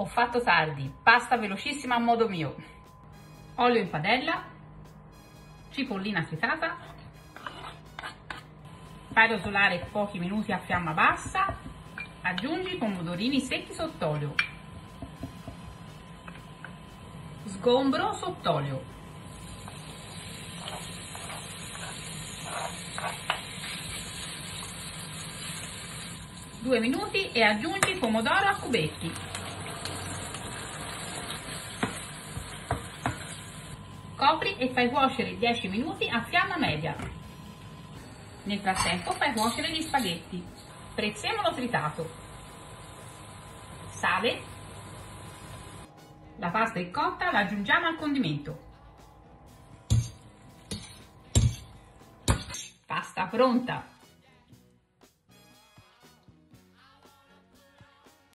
Ho fatto tardi, pasta velocissima a modo mio. Olio in padella, cipollina fritata, fai rosolare pochi minuti a fiamma bassa, aggiungi i pomodorini secchi sott'olio. Sgombro sott'olio. Due minuti e aggiungi pomodoro a cubetti. Copri e fai cuocere 10 minuti a fiamma media. Nel frattempo fai cuocere gli spaghetti. Prezzemolo tritato. Sale. La pasta è cotta, la aggiungiamo al condimento. Pasta pronta!